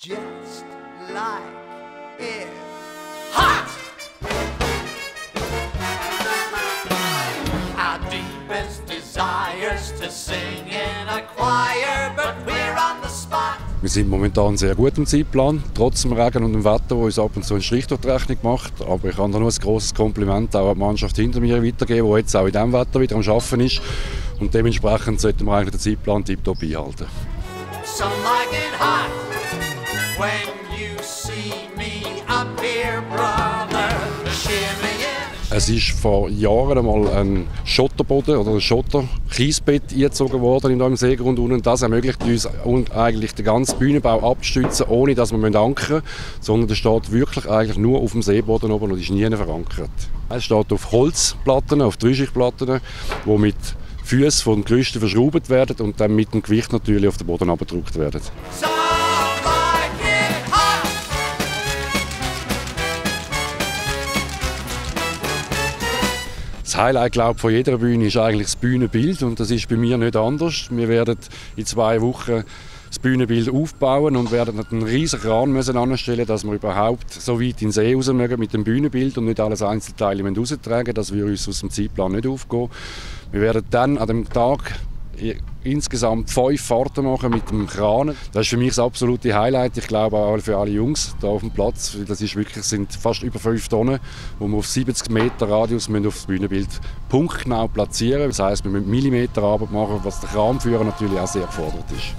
just like it hot. Our deepest desires to sing in a choir, but we're on the spot. Wir sind momentan sehr gut im Zeitplan, trotz dem Regen und dem Wetter, das uns ab und zu einen Strich durch die Rechnung macht. Aber ich kann da nur ein grosses Kompliment auch an die Mannschaft hinter mir weitergeben, die jetzt auch in diesem Wetter wieder am Arbeiten ist. Und dementsprechend sollten wir eigentlich den Zeitplan tiptop einhalten. Some like it hot Es ist vor Jahren einmal ein Schotterboden oder ein Schotter-Kiesbett eingezogen worden in einem Seegrund unten. Das ermöglicht uns un- eigentlich den ganzen Bühnenbau abzustützen, ohne dass wir ankern müssen, sondern der steht wirklich eigentlich nur auf dem Seeboden oben und ist nie verankert. Es steht auf Holzplatten, auf Dreischichtplatten, die mit Füßen von Gerüsten verschraubt werden und dann mit dem Gewicht natürlich auf den Boden abgedrückt werden. Some Das Highlight glaub, von jeder Bühne ist eigentlich das Bühnenbild und das ist bei mir nicht anders. Wir werden in zwei Wochen das Bühnenbild aufbauen und werden einen riesigen Kran müssen anstellen, dass wir überhaupt so weit in den See raus mögen mit dem Bühnenbild und nicht alles Einzelteile müssen raustragen. Das würde uns aus dem Zeitplan nicht aufgehen. Wir werden dann an dem Tag insgesamt fünf Fahrten machen mit dem Kran. Das ist für mich das absolute Highlight. Ich glaube auch für alle Jungs da auf dem Platz. Das ist wirklich, sind fast über fünf Tonnen, wo wir auf 70 Meter Radius müssen auf das Bühnenbild punktgenau platzieren. Das heißt, wir müssen Millimeter Arbeit machen, was der Kranführer natürlich auch sehr gefordert ist.